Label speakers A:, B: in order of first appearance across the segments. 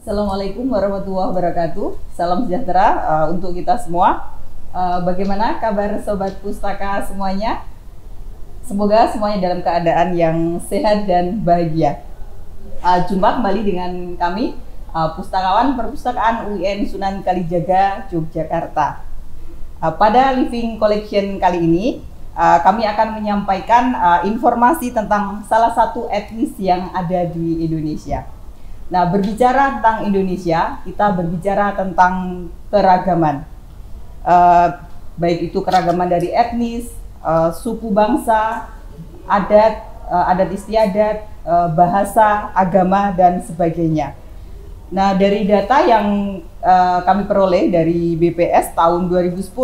A: Assalamualaikum warahmatullahi wabarakatuh. Salam sejahtera uh, untuk kita semua. Uh, bagaimana kabar sobat pustaka semuanya? Semoga semuanya dalam keadaan yang sehat dan bahagia. Uh, jumpa kembali dengan kami, uh, pustakawan perpustakaan UIN Sunan Kalijaga, Yogyakarta. Uh, pada Living Collection kali ini, uh, kami akan menyampaikan uh, informasi tentang salah satu etnis yang ada di Indonesia. Nah, berbicara tentang Indonesia, kita berbicara tentang keragaman. Uh, baik itu keragaman dari etnis, uh, suku bangsa, adat, uh, adat istiadat, uh, bahasa, agama, dan sebagainya. Nah, dari data yang uh, kami peroleh dari BPS tahun 2010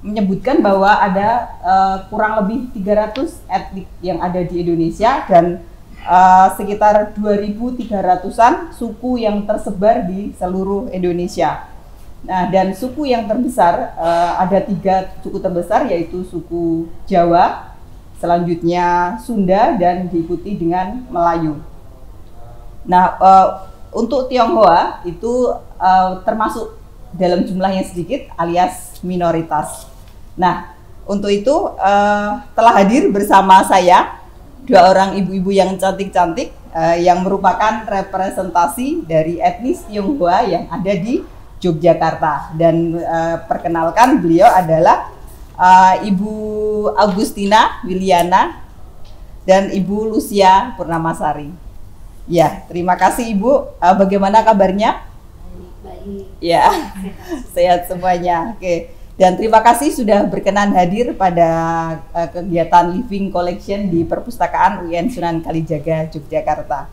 A: menyebutkan bahwa ada uh, kurang lebih 300 etnik yang ada di Indonesia dan uh, sekitar 2.300-an suku yang tersebar di seluruh Indonesia. Nah, dan suku yang terbesar uh, ada tiga suku terbesar yaitu suku Jawa, selanjutnya Sunda dan diikuti dengan Melayu. Nah, uh, untuk Tionghoa itu uh, termasuk dalam jumlah yang sedikit alias minoritas. Nah, untuk itu uh, telah hadir bersama saya dua orang ibu-ibu yang cantik-cantik uh, yang merupakan representasi dari etnis Tionghoa yang ada di Yogyakarta dan uh, perkenalkan beliau adalah uh, Ibu Agustina Wiliana dan Ibu Lucia Purnamasari. Ya, terima kasih Ibu. Uh, bagaimana kabarnya?
B: Baik.
A: Ya, sehat semuanya. Oke. Dan terima kasih sudah berkenan hadir pada uh, kegiatan Living Collection di Perpustakaan UIN Sunan Kalijaga, Yogyakarta.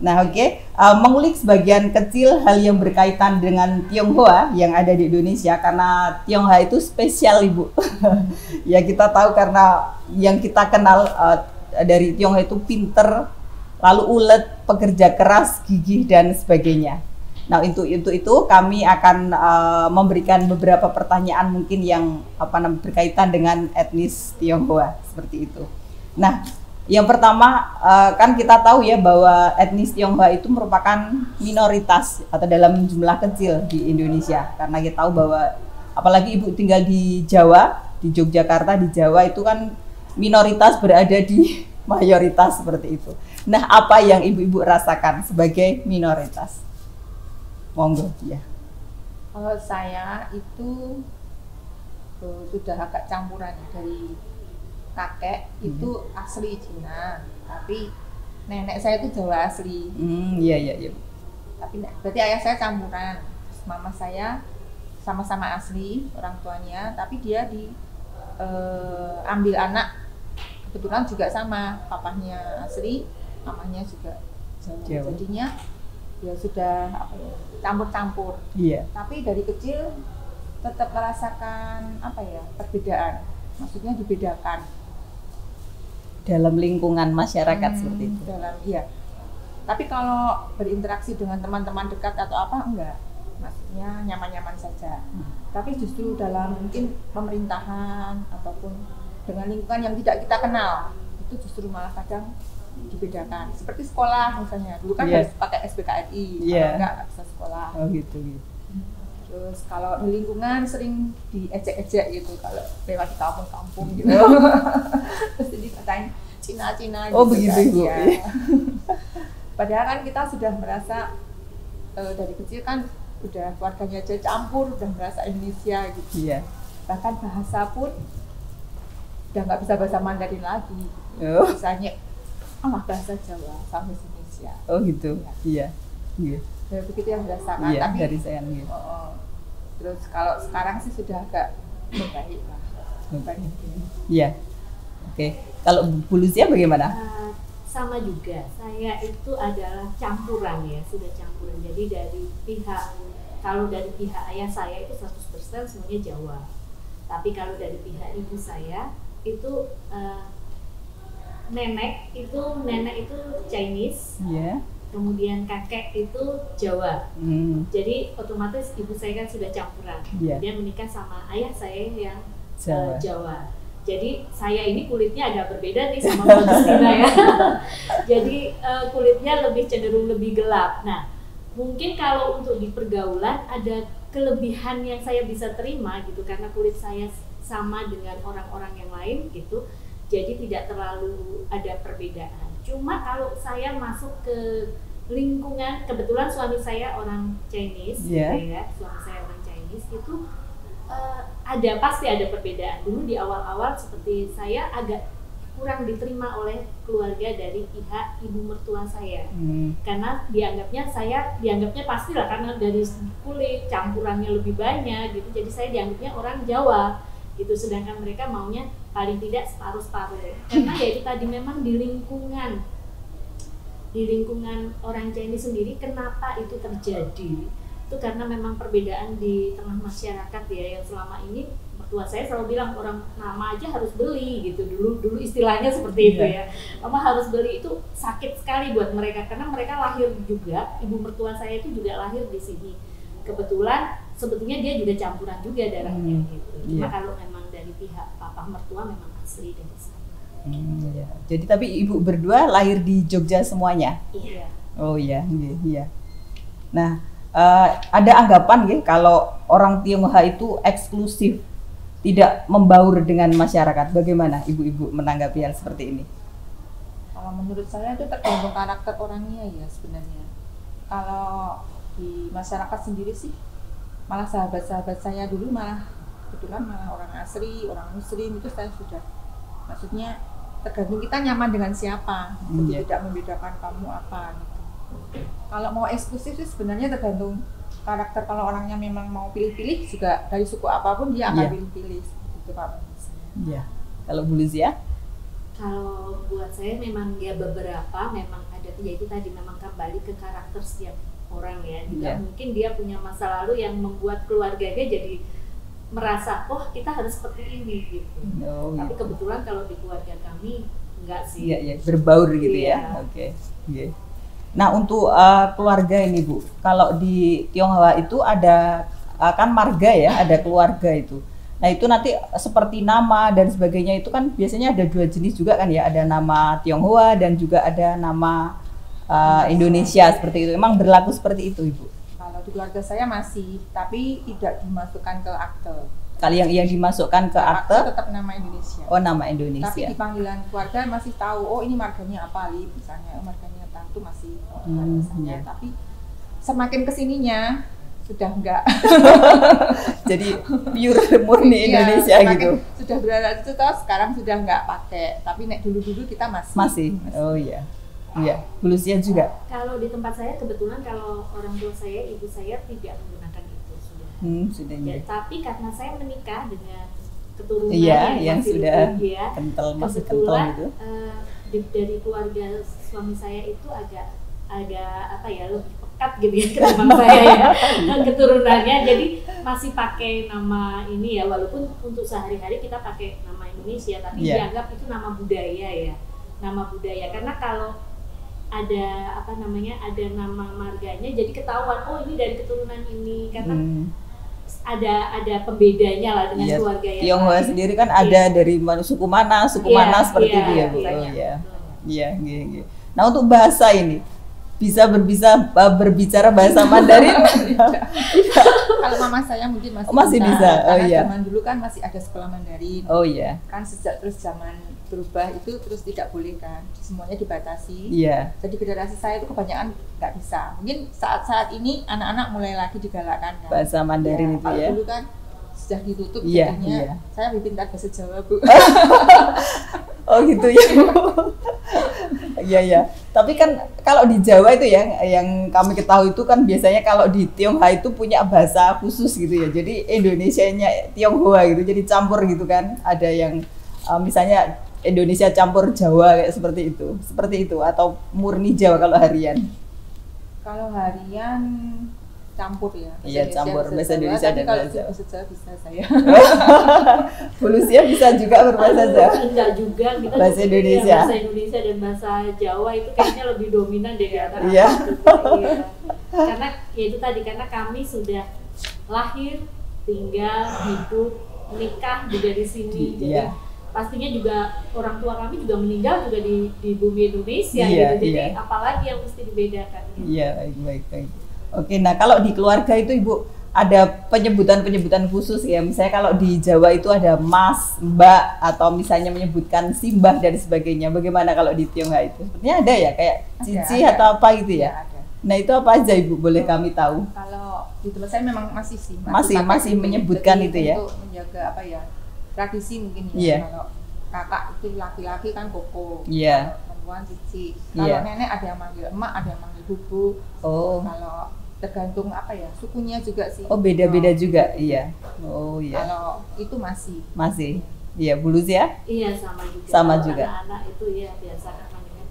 A: Nah, oke, okay. uh, mengulik sebagian kecil hal yang berkaitan dengan Tionghoa yang ada di Indonesia karena Tionghoa itu spesial, Ibu. ya kita tahu karena yang kita kenal uh, dari Tionghoa itu pinter, lalu ulet, pekerja keras, gigih dan sebagainya. Nah, untuk itu itu kami akan uh, memberikan beberapa pertanyaan mungkin yang apa namanya berkaitan dengan etnis Tionghoa seperti itu. Nah, yang pertama uh, kan kita tahu ya bahwa etnis Tionghoa itu merupakan minoritas atau dalam jumlah kecil di Indonesia karena kita tahu bahwa apalagi ibu tinggal di Jawa, di Yogyakarta, di Jawa itu kan minoritas berada di mayoritas seperti itu. Nah, apa yang ibu-ibu rasakan sebagai minoritas? Monggo, ya.
B: Kalau saya itu uh, sudah agak campuran dari kakek
A: Hmm.
B: itu asli Cina, tapi nenek saya itu Jawa asli.
A: Hmm, iya iya iya.
B: Tapi berarti ayah saya campuran. Terus mama saya sama-sama asli orang tuanya, tapi dia di eh, ambil anak kebetulan juga sama, papahnya asli, mamanya juga Jawa.
A: Jawa.
B: Jadinya ya sudah ya, campur-campur.
A: Iya.
B: tapi dari kecil tetap merasakan apa ya perbedaan maksudnya dibedakan
A: Dalam lingkungan masyarakat
B: Hmm,
A: seperti itu.
B: dalam iya tapi kalau berinteraksi dengan teman-teman dekat atau apa enggak maksudnya nyaman-nyaman saja
A: Hmm.
B: tapi justru dalam mungkin pemerintahan ataupun dengan lingkungan yang tidak kita kenal itu justru malah kadang dibedakan seperti sekolah misalnya dulu kan
A: Iya.
B: harus pakai SBKNI
A: Iya.
B: kalau enggak nggak bisa sekolah
A: Oh gitu gitu.
B: Terus kalau di lingkungan sering diejek-ejek gitu kalau lewat di kampung-kampung gitu. Terus dikatain Cina-Cina
A: Oh,
B: gitu
A: begitu,
B: kan,
A: Ibu.
B: ya. Padahal kan kita sudah merasa eh, dari kecil kan udah keluarganya aja campur, udah merasa Indonesia gitu.
A: Iya.
B: Bahkan bahasa pun udah nggak bisa bahasa Mandarin lagi.
A: Oh.
B: Misalnya, ah bahasa Jawa sama bahasa Indonesia.
A: Oh gitu. Iya. Iya.
B: Ya, begitu yang dirasakan.
A: Iya,
B: Tapi
A: dari saya iya.
B: Oh, oh. Terus kalau sekarang sih sudah agak membaik lah. Membaik.
A: Iya. Oke. Kalau Bu Lucia bagaimana?
C: Uh, sama juga, saya itu adalah campuran ya, sudah campuran. Jadi dari pihak, kalau dari pihak ayah saya itu 100% semuanya Jawa. Tapi kalau dari pihak ibu saya itu uh, nenek itu nenek itu Chinese,
A: Iya.
C: kemudian kakek itu Jawa.
A: Hmm.
C: Jadi otomatis ibu saya kan sudah campuran.
A: Iya.
C: Dia menikah sama ayah saya yang
A: Jawa.
C: uh, Jawa. Jadi saya ini kulitnya agak berbeda nih sama Mbak Justina ya. Jadi uh, kulitnya lebih cenderung lebih gelap. Nah, mungkin kalau untuk di pergaulan ada kelebihan yang saya bisa terima gitu karena kulit saya sama dengan orang-orang yang lain gitu jadi tidak terlalu ada perbedaan. Cuma kalau saya masuk ke lingkungan kebetulan suami saya orang Chinese
A: Yeah.
C: gitu ya. Suami saya orang Chinese itu eh, ada pasti ada perbedaan. Dulu di awal-awal seperti saya agak kurang diterima oleh keluarga dari pihak ibu mertua saya.
A: Hmm.
C: karena dianggapnya saya dianggapnya pastilah karena dari kulit campurannya lebih banyak gitu. Jadi saya dianggapnya orang Jawa gitu sedangkan mereka maunya paling tidak separuh-separuh. Karena ya itu tadi memang di lingkungan di lingkungan orang Chinese sendiri kenapa itu terjadi? Itu karena memang perbedaan di tengah masyarakat ya yang selama ini mertua saya selalu bilang orang nama aja harus beli gitu. Dulu dulu istilahnya seperti itu ya. Mama harus beli itu sakit sekali buat mereka karena mereka lahir juga ibu mertua saya itu juga lahir di sini. Kebetulan sebetulnya dia juga campuran juga darahnya
A: Hmm,
C: gitu cuma
A: iya.
C: kalau memang dari pihak papa mertua memang asli dari sana
A: Hmm, ya. Jadi tapi ibu berdua lahir di Jogja semuanya.
C: iya
A: Oh iya, iya. iya. Nah, eh, ada anggapan ya kalau orang Tionghoa itu eksklusif, tidak membaur dengan masyarakat. Bagaimana ibu-ibu menanggapi hal seperti ini?
B: Kalau menurut saya itu tergantung karakter orangnya ya sebenarnya. Kalau di masyarakat sendiri sih, malah sahabat-sahabat saya dulu malah kebetulan malah orang asli, orang muslim itu saya sudah maksudnya tergantung kita nyaman dengan siapa.
A: Hmm,
B: Jadi
A: iya.
B: tidak membedakan kamu apa gitu. Kalau mau eksklusif sih sebenarnya tergantung karakter. Kalau orangnya memang mau pilih-pilih juga dari suku apa pun dia akan
A: Iya.
B: pilih-pilih gitu Pak.
A: Iya. Kalau Bu Luzia?
C: Kalau buat saya memang ya beberapa memang ada ya itu tadi memang kembali ke karakter setiap orang ya. Tidak
A: Iya.
C: mungkin dia punya masa lalu yang membuat keluarganya jadi merasa oh kita harus seperti ini gitu.
A: Oh,
C: Tapi
A: gitu.
C: kebetulan kalau di keluarga kami enggak sih.
A: Iya, iya, berbaur gitu ya.
C: Iya.
A: Oke. Iya. Nah, untuk eh, keluarga ini, Bu. Kalau di Tionghoa itu ada eh, kan marga ya, ada keluarga itu. Nah, itu nanti seperti nama dan sebagainya itu kan biasanya ada dua jenis juga kan ya, ada nama Tionghoa dan juga ada nama eh, Indonesia seperti itu. Emang berlaku seperti itu, Ibu?
B: Kalau di keluarga saya masih, tapi tidak dimasukkan ke akte.
A: Kali yang yang dimasukkan ke akte,
B: tetap nama Indonesia.
A: oh nama
B: Tapi
A: Indonesia.
B: di panggilan keluarga masih tahu, oh ini marganya apa, Lip, misalnya, oh, marganya itu masih oh,
A: Hmm,
B: saya.
A: iya.
B: Tapi semakin ke sininya sudah enggak
A: Jadi pure murni
B: Iya,
A: Indonesia gitu.
B: Sudah berada itu toh sekarang sudah enggak pakai, tapi nek dulu-dulu kita masih.
A: Masih. Oh iya. Iya, Luzia juga.
C: Kalau di tempat saya kebetulan kalau orang tua saya, ibu saya tidak menggunakan itu sudah.
A: Hmm, sudah
C: Ya, tapi karena saya menikah dengan keturunan
A: Iya, yang
C: masih
A: sudah
C: ya,
A: kental masih kental
C: kebetulan
A: gitu.
C: eh, dari keluarga suami saya itu agak agak apa ya lebih pekat gitu ya ketimbang saya ya keturunannya jadi masih pakai nama ini ya walaupun untuk sehari-hari kita pakai nama Indonesia tapi
A: Iya.
C: dianggap itu nama budaya ya nama budaya karena kalau ada apa namanya ada nama marganya jadi ketahuan oh ini dari keturunan ini karena
A: Hmm.
C: ada ada pembedanya lah dengan
A: Iya,
C: keluarga yang
A: Tionghoa
C: lain.
A: sendiri kan
C: Iya.
A: ada dari mana suku mana, suku
C: Iya,
A: mana seperti
C: iya,
A: itu ya, Bu.
C: iya,
A: Oh iya.
C: betul.
A: Iya, iya, iya. Nah, untuk bahasa ini bisa berbisa berbicara bahasa Mandarin?
B: Kalau mama saya mungkin masih,
A: Oh, masih bisa. Oh,
B: karena
A: iya.
B: zaman dulu kan masih ada sekolah Mandarin.
A: oh iya.
B: Kan sejak terus zaman berubah itu terus tidak boleh kan, semuanya dibatasi.
A: Iya.
B: Jadi generasi saya itu kebanyakan nggak bisa. Mungkin saat-saat ini anak-anak mulai lagi digalakkan kan.
A: Bahasa Mandarin itu
B: kalau
A: ya.
B: dulu kan sudah ditutup
A: Iya,
B: jadinya
A: iya.
B: saya lebih pintar bahasa Jawa bu.
A: Oh gitu ya. Iya ya. Tapi kan kalau di Jawa itu ya yang kami ketahui itu kan biasanya kalau di Tionghoa itu punya bahasa khusus gitu ya. Jadi Indonesianya Tionghoa gitu. Jadi campur gitu kan. Ada yang uh, misalnya Indonesia campur Jawa kayak seperti itu. Seperti itu atau murni Jawa kalau harian.
B: kalau harian campur ya. bahasa
A: Iya, campur bahasa Indonesia dan
B: kalau
A: bahasa Jawa.
B: bahasa Jawa bisa saya.
A: Polusia bisa juga berbahasa Jawa.
C: Enggak juga kita
A: Bahasa
C: juga-
A: Indonesia.
C: iya, bahasa Indonesia dan bahasa Jawa itu kayaknya lebih dominan deh di antara
A: Iya.
C: Karena ya itu tadi karena kami sudah lahir, tinggal, hidup, nikah juga di sini. Jadi
A: Iya.
C: Pastinya juga orang tua kami juga meninggal juga di di bumi Indonesia
A: Iya,
C: gitu. Jadi
A: iya.
C: apalagi yang mesti dibedakan gitu.
A: Iya, baik baik baik. Oke, nah kalau di keluarga itu Ibu ada penyebutan-penyebutan khusus ya. Misalnya kalau di Jawa itu ada Mas, Mbak atau misalnya menyebutkan Simbah dan sebagainya. Bagaimana kalau di Tionghoa itu? Sepertinya ada ya kayak Cici
B: ada.
A: atau apa gitu ya.
B: ada.
A: Nah, itu apa aja Ibu boleh kami tahu?
B: Kalau di tempat saya memang masih sih
A: Masih- masih menyebutkan itu ya?
B: Untuk menjaga apa ya tradisi mungkin ya.
A: Iya.
B: Kalau kakak itu laki-laki kan koko.
A: Iya.
B: Kalau perempuan cici. Kalau
A: Iya.
B: nenek ada yang manggil emak, ada yang manggil bubu.
A: Oh.
B: Kalau tergantung apa ya sukunya juga sih.
A: Oh, beda-beda juga. Iya. Oh, iya.
B: Kalau itu masih
A: Masih. Iya, bulus ya?
C: Iya sama juga.
A: Sama
C: Kalau
A: juga.
C: Anak-anak itu ya biasa kan manggilnya.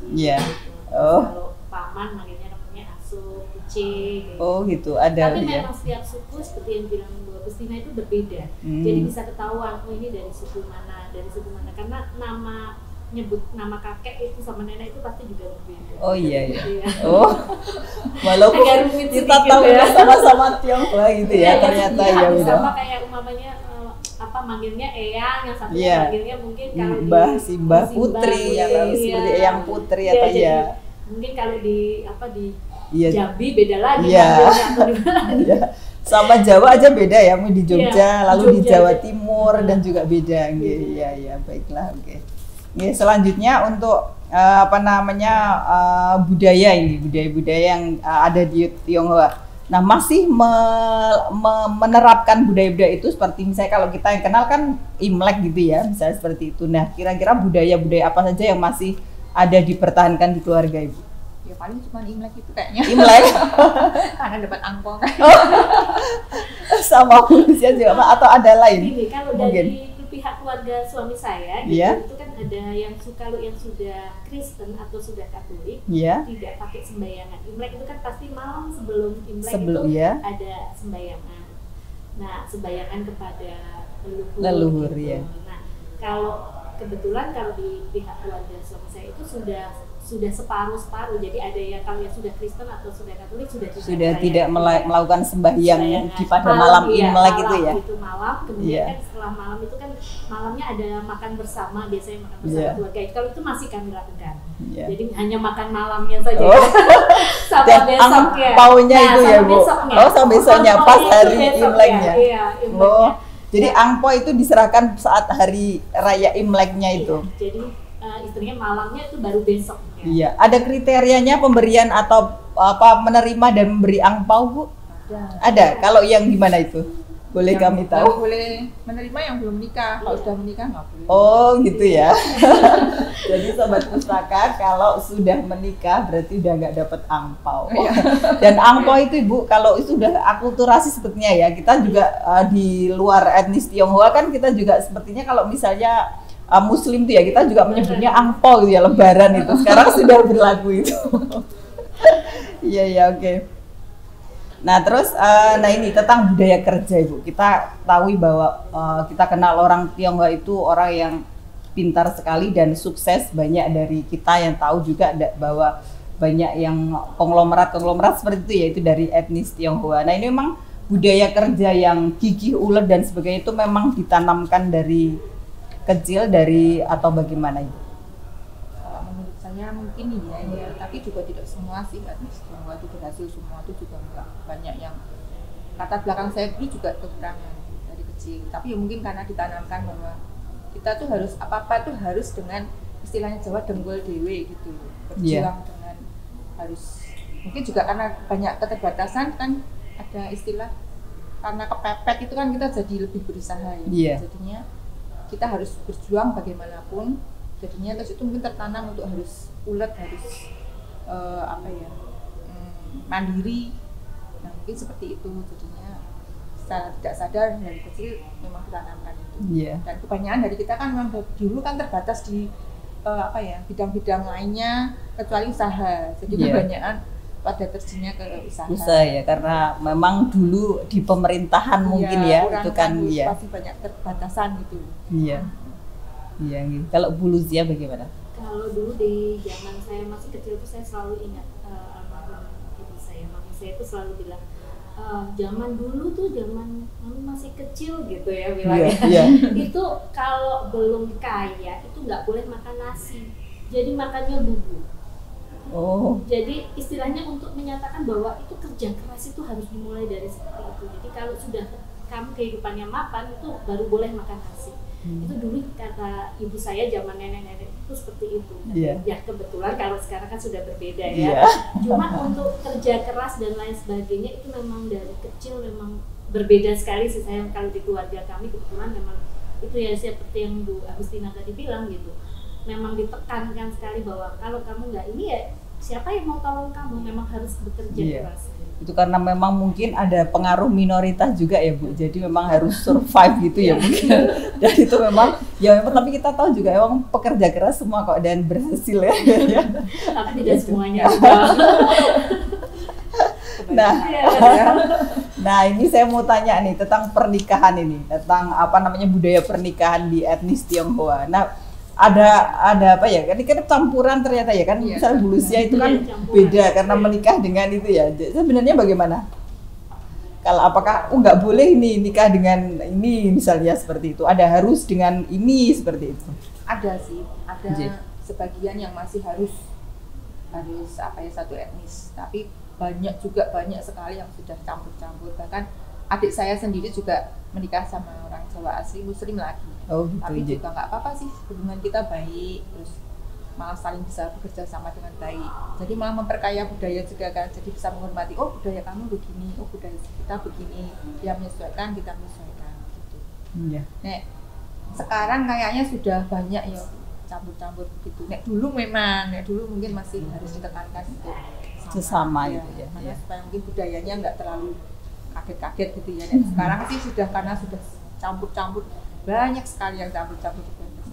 C: Cici,
A: Iya.
C: gitu.
A: Oh.
C: Kalau paman manggilnya namanya asu, gitu.
A: Oh, gitu. Ada
C: Tapi
A: ya.
C: memang setiap suku seperti yang bilang Bu Agustina itu berbeda.
A: Hmm.
C: Jadi bisa ketahuan oh ini dari suku mana, dari suku mana karena nama nyebut nama kakek itu sama nenek itu pasti juga berbeda.
A: Oh iya iya.
C: Iya.
A: Oh. Walaupun kita tahu
C: ya.
A: sama-sama Tionghoa gitu ya,
C: Iya,
A: ternyata
C: iya,
A: ya
C: bisa
A: udah.
C: Sama kayak umpamanya eh, apa manggilnya Eyang, yang satu
A: Iya.
C: manggilnya mungkin kalau
A: Mbah, Simbah,
C: Simbah,
A: Putri,
C: iya.
A: seperti Eyang Putri
C: Iya,
A: atau
C: jadi
A: ya.
C: Mungkin kalau di apa di
A: Iya.
C: Jambi beda lagi
A: Iya.
C: di mana.
A: Iya. Sama Jawa aja beda ya, mau di Jogja,
C: Iya,
A: lalu di
C: Jogja
A: Jawa
C: aja.
A: Timur dan juga beda.
C: Beda.
A: Iya iya, baiklah, oke. Nggih, selanjutnya untuk eh, apa namanya eh, budaya ini, budaya-budaya yang eh, ada di Tionghoa. Nah, masih me- me- menerapkan budaya-budaya itu seperti misalnya kalau kita yang kenal kan Imlek gitu ya, misalnya seperti itu. Nah, kira-kira budaya-budaya apa saja yang masih ada dipertahankan di keluarga Ibu?
B: Ya paling cuma imlek itu kayaknya
A: Imlek
B: karena dapat angpau kan.
A: sama Rusia juga atau ada lain?
C: Gini, kalau
A: Mungkin.
C: dari pihak keluarga suami saya, gitu,
A: Iya.
C: itu kan ada yang su- kalau yang sudah Kristen atau sudah Katolik
A: Iya.
C: tidak pakai sembayangan. Imlek itu kan pasti malam sebelum Imlek
A: Sebelum,
C: itu
A: ya.
C: ada sembayangan. Nah, sembayangan kepada leluhur.
A: Leluhur,
C: gitu.
A: ya.
C: Nah, kalau kebetulan kalau di pihak keluarga suami saya itu sudah sudah separuh separuh. Jadi ada yang kalau yang sudah Kristen atau sudah Katolik sudah tidak
A: Sudah
C: merayakan
A: tidak mela- melakukan sembahyang
C: Sembayangan.
A: di pada malam
C: iya,
A: Imlek itu
C: malam
A: ya.
C: Itu malam, kemudian
A: Iya.
C: kan setelah malam itu kan malamnya ada makan bersama, biasanya makan bersama
A: Iya.
C: keluarga. Kalau itu masih kami lakukan.
A: Iya.
C: Jadi hanya makan malamnya saja.
A: Oh.
C: sama
A: Dan
C: besoknya.
A: angpaunya itu ya, Bu?
C: besoknya.
A: Oh, sama besoknya,
C: Angpau
A: pas hari. Imleknya.
C: Iya, Imleknya.
A: Oh, jadi angpo itu diserahkan saat hari raya Imleknya itu.
C: Iya, Jadi eh, istrinya malamnya itu baru besoknya.
A: Iya, ada kriterianya pemberian atau apa menerima dan memberi angpau, Bu?
B: Ada.
A: Ada. Kalau yang gimana itu? Boleh
B: Yang
A: kami tahu?
B: boleh menerima yang belum nikah. Kalau sudah menikah nggak boleh.
A: Oh, gitu ya. Jadi sobat pustaka kalau sudah menikah berarti udah nggak dapat angpau.
B: Iya.
A: Dan angpau itu Ibu kalau itu sudah akulturasi sepertinya ya. Kita juga uh, di luar etnis Tionghoa kan kita juga sepertinya kalau misalnya uh, muslim tuh ya kita juga menyebutnya angpau gitu ya lebaran itu. Sekarang sudah berlaku itu. Iya iya oke. Nah terus, eh, nah ini tentang budaya kerja ibu. Kita tahu bahwa eh, kita kenal orang Tionghoa itu orang yang pintar sekali dan sukses. Banyak dari kita yang tahu juga ada bahwa banyak yang konglomerat konglomerat seperti itu ya itu dari etnis Tionghoa. Nah ini memang budaya kerja yang gigih ulet dan sebagainya itu memang ditanamkan dari kecil dari atau bagaimana ibu?
B: Kalau menurut saya mungkin iya ya, tapi juga tidak semua sih etnis Tionghoa itu berhasil semua itu juga enggak banyak yang latar belakang saya dulu juga kekurangan dari kecil. Tapi ya mungkin karena ditanamkan bahwa kita tuh harus apa apa tuh harus dengan istilahnya Jawa denggol dewe gitu berjuang dengan harus mungkin juga karena banyak keterbatasan kan ada istilah karena kepepet itu kan kita jadi lebih berusaha ya
A: Iya.
B: jadinya kita harus berjuang bagaimanapun. Jadinya terus itu mungkin tertanam untuk harus ulet harus eh, apa ya mm, mandiri. Nah mungkin seperti itu. Jadinya secara tidak sadar dari kecil memang ditanamkan itu.
A: Iya.
B: dan kebanyakan dari kita kan memang dulu kan terbatas di eh, apa ya bidang-bidang lainnya kecuali usaha. Jadi
A: Iya.
B: kebanyakan pada terjunnya ke usaha
A: Susah ya karena memang dulu di pemerintahan mungkin
B: Iya,
A: ya itu kan ya.
B: pasti banyak keterbatasan gitu
A: Iya. Iya gitu. Kalau Bu Luzia bagaimana?
C: Kalau dulu di zaman saya masih kecil tuh saya selalu ingat eh, almarhum ibu saya, mama saya itu selalu bilang "Eh, zaman dulu tuh zaman mami masih kecil gitu ya bilangnya.
A: Iya, iya.
C: itu kalau belum kaya itu nggak boleh makan nasi, jadi makannya bubur.
A: Oh.
C: Jadi istilahnya untuk menyatakan bahwa itu kerja keras itu harus dimulai dari seperti itu. Jadi kalau sudah kamu kehidupannya mapan itu baru boleh makan nasi.
A: Hmm.
C: Itu dulu kata ibu saya zaman nenek-nenek itu seperti itu.
A: Iya.
C: Ya kebetulan kalau sekarang kan sudah berbeda ya. Cuma untuk kerja keras dan lain sebagainya itu memang dari kecil memang berbeda sekali sih saya kalau di keluarga kami kebetulan memang itu ya seperti yang Bu Agustina tadi bilang gitu memang ditekankan sekali bahwa kalau kamu nggak ini ya siapa yang mau tolong kamu memang harus bekerja
A: Iya.
C: keras
A: Itu karena memang mungkin ada pengaruh minoritas juga ya Bu. Jadi memang harus survive gitu ya mungkin. Dan itu memang ya memang tapi kita tahu juga memang pekerja keras semua kok dan berhasil ya.
C: tapi
A: Iya,
C: tidak semuanya juga.
A: Nah,
C: Iya.
A: Nah ini saya mau tanya nih tentang pernikahan ini, tentang apa namanya budaya pernikahan di etnis Tionghoa. Nah ada ada apa ya? Kan ini kan campuran ternyata ya kan.
B: Iya,
A: Misalnya Bulusia itu kan
C: Iya, campuran.
A: beda karena menikah dengan itu ya. Jadi Sebenarnya bagaimana? Kalau apakah oh nggak boleh nih nikah dengan ini misalnya seperti itu? Ada harus dengan ini seperti itu?
B: ada sih ada
A: Iya.
B: sebagian yang masih harus harus apa ya satu etnis tapi banyak juga banyak sekali yang sudah campur-campur bahkan adik saya sendiri juga menikah sama orang Jawa asli muslim lagi
A: Oh gitu.
B: tapi juga nggak apa-apa sih hubungan kita baik terus malah saling bisa bekerja sama dengan baik jadi malah memperkaya budaya juga kan jadi bisa menghormati oh budaya kamu begini oh budaya kita begini dia menyesuaikan kita menyesuaikan gitu
A: Iya.
B: Nek sekarang kayaknya sudah banyak ya campur-campur begitu. Nek dulu memang, nek dulu mungkin masih harus ditekankan untuk
A: Sesama gitu ya,
B: Karena
A: iya.
B: supaya mungkin budayanya nggak terlalu kaget-kaget gitu ya. Nek sekarang sih sudah karena sudah campur-campur banyak sekali yang campur-campur.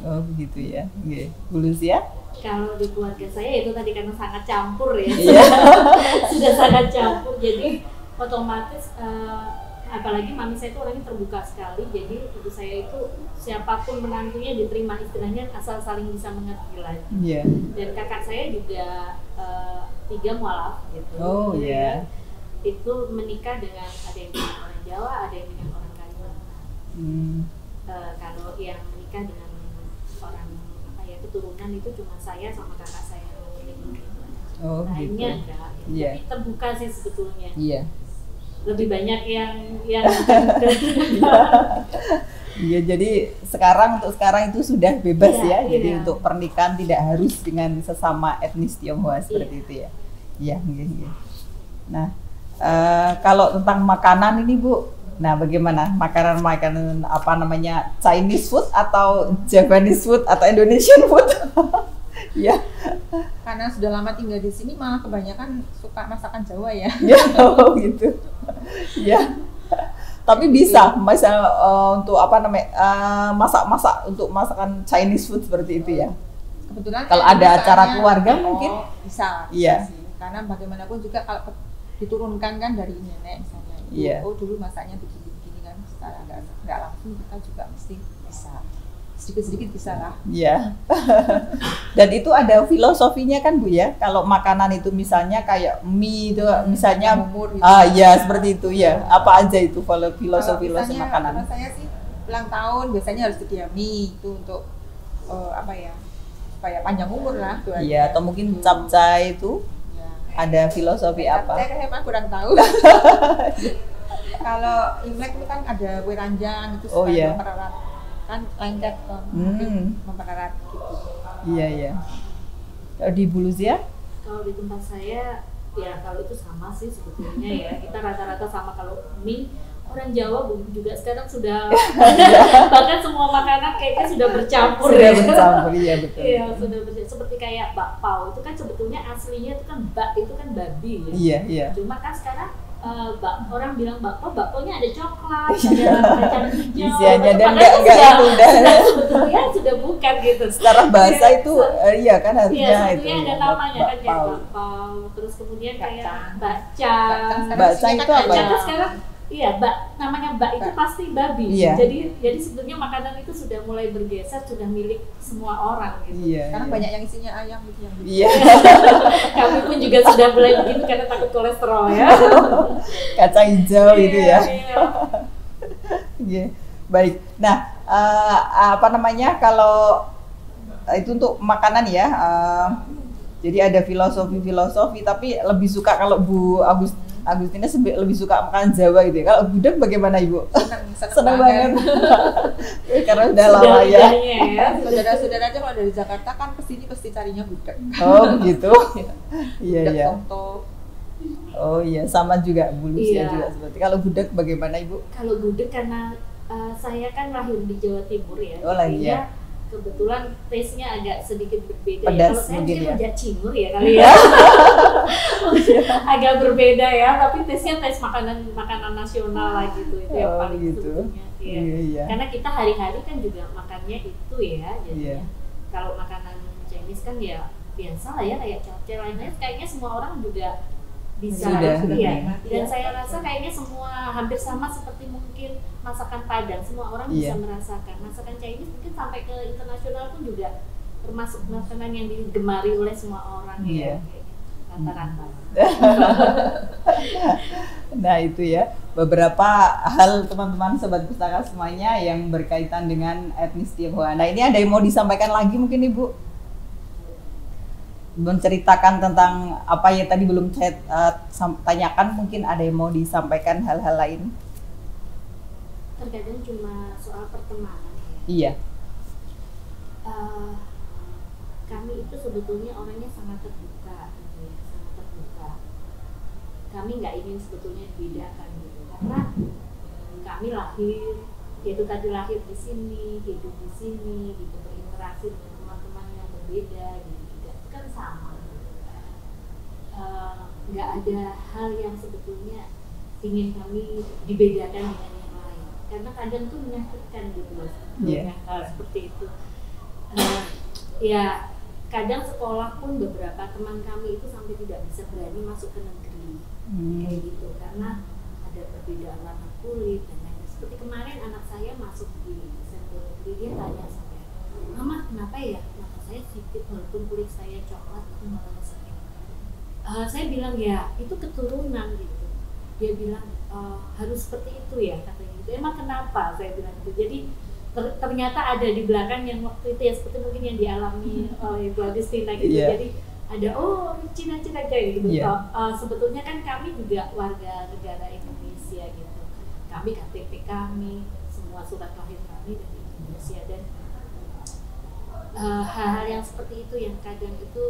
A: Oh begitu ya. Iya. Bulusia?
C: kalau di keluarga saya itu tadi karena sangat campur ya
A: Iya.
C: sudah sangat campur jadi otomatis eh, apalagi mami saya itu orangnya terbuka sekali jadi ibu saya itu siapa pun menantunya diterima istilahnya asal saling bisa mengerti lah
A: Iya.
C: dan kakak saya juga eh, tiga mualaf gitu
A: Oh,
C: Jadi
A: iya.
C: Itu menikah dengan ada yang dengan orang Jawa ada yang dengan orang Kalimantan
A: Hmm.
C: Eh, kalau yang menikah dengan orang apa ya keturunan itu cuma saya sama kakak saya yang
A: Oh gitu.
C: lainnya enggak
A: Iya.
C: tapi terbuka sih sebetulnya
A: Iya.
C: lebih banyak yang yang
A: Iya, jadi sekarang untuk sekarang itu sudah bebas
C: Iya,
A: ya. Jadi
C: iya.
A: untuk pernikahan tidak harus dengan sesama etnis Tionghoa seperti itu ya. Iya, iya, iya. Nah, eh, kalau tentang makanan ini Bu, nah bagaimana makanan-makanan apa namanya Chinese food atau Japanese food atau Indonesian food? Iya,
B: Karena sudah lama tinggal di sini malah kebanyakan suka masakan Jawa ya.
A: ya oh gitu. Iya. Tapi bisa, misal eh, untuk apa namanya eh, masak-masak untuk masakan Chinese food seperti itu ya.
B: Kebetulan
A: Kalau
B: kan
A: ada acara keluarga
B: oh,
A: mungkin?
B: bisa.
A: Iya.
B: Karena bagaimanapun juga kalau diturunkan kan dari nenek misalnya.
A: Iya.
B: Oh dulu masaknya begini-begini kan. Secara nggak nggak langsung kita juga mesti bisa. Sedikit-sedikit bisa lah.
A: Iya. Dan itu ada filosofinya kan Bu ya. Kalau makanan itu misalnya kayak mie itu misalnya
B: Umur gitu.
A: ah ya seperti itu ya. Apa aja itu filo-
B: Kalau
A: filosofi-filosofi
B: misalnya,
A: makanan?
B: saya sih ulang tahun biasanya harus sedia mie itu untuk eh, apa ya supaya panjang umur lah.
A: Iya, atau mungkin capcay itu. Ada filosofi apa?
B: Saya emang kurang tahu. Kalau Imlek itu kan ada kue ranjang itu
A: Oh, iya.
B: mempererat kan lengket kan
A: Hmm.
B: mempererat gitu.
A: Iya, iya. Kalau di Buluzia?
C: kalau di tempat saya ya kalau itu sama sih sebetulnya ya kita rata-rata sama kalau mie orang Jawa bu- juga sekarang sudah bahkan semua makanan kayaknya sudah bercampur
A: Sudah
C: ya.
A: bercampur, iya betul.
C: Iya sudah bercampur seperti kayak bakpao itu kan sebetulnya aslinya itu kan bak itu kan babi ya.
A: Iya, iya.
C: Cuma kan sekarang eh, bak, orang bilang bakpo, bakponya ada coklat,
A: Iya.
C: ada kacang hijau.
A: Isiannya dan
C: padahal
A: nggak-
C: itu
A: nggak
C: sudah-
A: udah.
C: sudah sebetulnya sudah bukan gitu.
A: Secara bahasa
C: Iya,
A: itu eh, iya kan
C: Iya,
A: harusnya itu.
C: sebetulnya ada namanya kan kayak
A: bakpao.
C: terus kemudian kayak
B: Bacang.
C: bacang.
B: Bacang
A: Bacang
B: sekarang
A: itu apa?
C: Kan sekarang iya, bak namanya bak itu pasti babi.
A: Iya.
C: Jadi jadi sebetulnya makanan itu sudah mulai bergeser, sudah milik semua orang gitu.
A: Iya.
B: Sekarang
A: iya.
B: banyak yang isinya ayam gitu yang gitu.
A: Iya,
C: Kami pun juga sudah mulai begitu karena takut kolesterol ya.
A: kacang hijau itu ya.
C: Iya.
A: Iya. Baik. Nah, eh, apa namanya kalau eh, itu untuk makanan ya. eh, Jadi ada filosofi-filosofi tapi lebih suka kalau Bu Agus Agustina lebih suka makan Jawa gitu ya. Kalau budak bagaimana Ibu?
B: seneng seneng,
A: Seneng banget. Karena udah
C: Sudah
A: lama ya.
C: ya.
B: saudara-saudara aja kalau dari Jakarta kan ke sini pasti carinya gudeg
A: Oh begitu. Iya
B: gudeg
A: iya. Oh iya sama juga Bu Lucia
C: Iya.
A: juga seperti. Kalau budak bagaimana Ibu?
C: Kalau gudeg karena uh, saya kan lahir di Jawa Timur ya.
A: Oh,
C: sehingga
A: ya.
C: Kebetulan taste-nya agak sedikit berbeda
A: Pedas
C: ya. Kalau saya
A: mungkin ya.
C: rujak cingur ya kali ya. agak berbeda ya, tapi taste-nya taste makanan makanan nasional lah gitu. Itu yang
A: Oh,
C: paling
A: gitu.
C: sebetulnya. Iya.
A: Iya iya.
C: Karena kita hari-hari kan juga makannya itu ya, jadinya.
A: Iya.
C: Kalau makanan Chinese kan ya biasa lah ya kayak capcay lainnya kayaknya semua orang juga bisa
A: Sudah,
C: iya.
A: sudah
B: menikmati
C: Dan
B: ya.
C: saya rasa kayaknya semua hampir sama seperti mungkin masakan Padang, semua orang bisa
A: Iya.
C: merasakan. Masakan Chinese mungkin sampai ke internasional pun juga termasuk makanan yang digemari oleh semua orang
A: Iya.
C: ya. Rata-rata.
A: Nah itu ya beberapa hal teman-teman sobat pustaka semuanya yang berkaitan dengan etnis Tionghoa. Nah ini ada yang mau disampaikan lagi mungkin ibu menceritakan tentang apa ya tadi belum saya sam- tanyakan mungkin ada yang mau disampaikan hal-hal lain.
C: Terkadang cuma soal pertemanan ya.
A: Iya.
C: Eh, kami itu sebetulnya orangnya sangat terbuka, gitu ya, sangat terbuka. Kami nggak ingin sebetulnya dibedakan gitu, karena kami lahir, yaitu tadi lahir di sini, hidup di sini, gitu berinteraksi dengan teman-teman yang berbeda, gitu sama. Eh, nggak ada hal yang sebetulnya ingin kami dibedakan dengan yang lain, karena kadang tuh menyakitkan gitu loh, sebetulnya hal seperti itu. Eh, ya kadang sekolah pun beberapa teman kami itu sampai tidak bisa berani masuk ke negeri
A: Hmm.
C: kayak gitu karena ada perbedaan warna kulit dan lain seperti kemarin anak saya masuk di SMP negeri dia tanya saya mama kenapa ya? Mata saya sipit walaupun kulit saya coklat aku malah sakit Eh, saya bilang ya itu keturunan gitu. Dia bilang "Eh, harus seperti itu ya katanya gitu. Emang kenapa? Saya bilang gitu. Jadi ter- ternyata ada di belakang yang waktu itu ya seperti mungkin yang dialami oleh Ibu Agustina gitu.
A: Iya.
C: jadi ada oh Cina-Cina kayak gitu.
A: Iya.
C: Oh, eh, sebetulnya kan kami juga warga negara Indonesia gitu. Kami KTP kami semua surat lahir kami dari Indonesia dan eh, hal-hal yang seperti itu yang kadang itu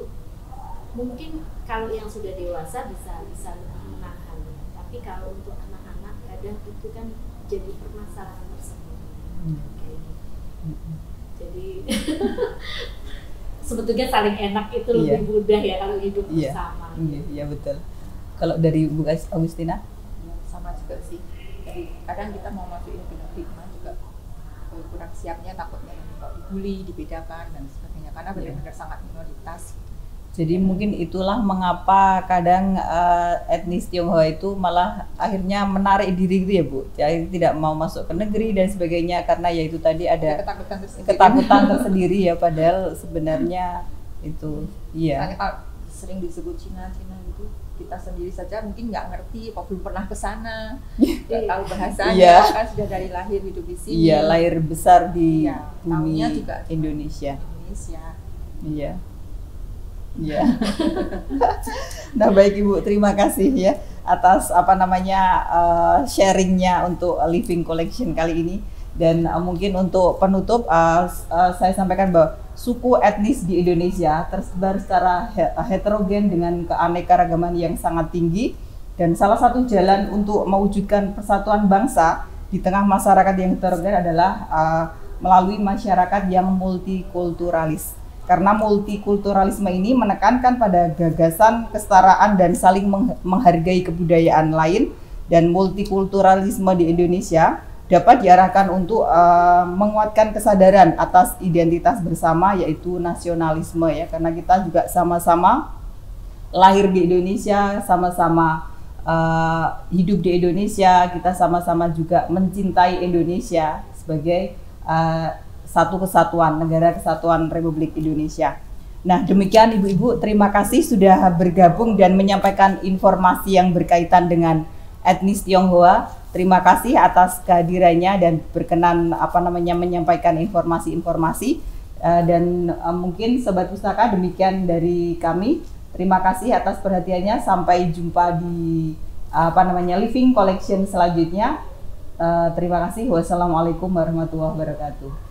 C: mungkin kalau yang sudah dewasa bisa bisa lebih menahan tapi kalau untuk anak-anak kadang itu kan jadi permasalahan tersendiri
A: Hmm.
C: kayak gitu jadi sebetulnya saling enak itu lebih
A: Iya.
C: mudah ya kalau hidup
A: Iya.
C: bersama
A: Iya, iya betul. Kalau dari Bu Agustina?
B: Ya, sama juga sih jadi kadang kita mau masukin ke negeri juga eh, kurang siapnya takutnya kalau dibully dibedakan dan sebagainya karena
A: Iya.
B: benar-benar sangat minoritas
A: Jadi mungkin itulah mengapa kadang eh, etnis Tionghoa itu malah akhirnya menarik diri gitu ya Bu. Jadi tidak mau masuk ke negeri dan sebagainya karena ya itu tadi
B: ada
A: ada
B: ketakutan tersendiri
A: ketakutan tersendiri ya padahal sebenarnya itu iya.
B: Sering disebut Cina Cina kita sendiri saja mungkin nggak ngerti apa belum pernah ke sana nggak tahu bahasanya
A: Iya.
B: kan sudah dari lahir hidup di sini
A: Iya, lahir besar di
B: Iya,
A: bumi
B: juga
A: Indonesia.
B: Indonesia
A: Iya. Iya. nah, baik Ibu, terima kasih ya atas apa namanya eh, sharingnya untuk Living Collection kali ini. Dan eh, mungkin untuk penutup, s- eh, saya sampaikan bahwa suku etnis di Indonesia tersebar secara he- heterogen dengan keanekaragaman yang sangat tinggi. Dan salah satu jalan untuk mewujudkan persatuan bangsa di tengah masyarakat yang heterogen adalah eh, melalui masyarakat yang multikulturalis. Karena multikulturalisme ini menekankan pada gagasan kesetaraan dan saling meng- menghargai kebudayaan lain dan multikulturalisme di Indonesia dapat diarahkan untuk eh, menguatkan kesadaran atas identitas bersama yaitu nasionalisme ya karena kita juga sama-sama lahir di Indonesia, sama-sama eh, hidup di Indonesia, kita sama-sama juga mencintai Indonesia sebagai eh, satu kesatuan, negara kesatuan Republik Indonesia. Nah, demikian Ibu-ibu, terima kasih sudah bergabung dan menyampaikan informasi yang berkaitan dengan etnis Tionghoa. Terima kasih atas kehadirannya dan berkenan apa namanya menyampaikan informasi-informasi. Uh, dan uh, mungkin sobat pustaka demikian dari kami. Terima kasih atas perhatiannya. Sampai jumpa di uh, apa namanya Living Collection selanjutnya. Terima kasih. Wassalamualaikum warahmatullahi wabarakatuh.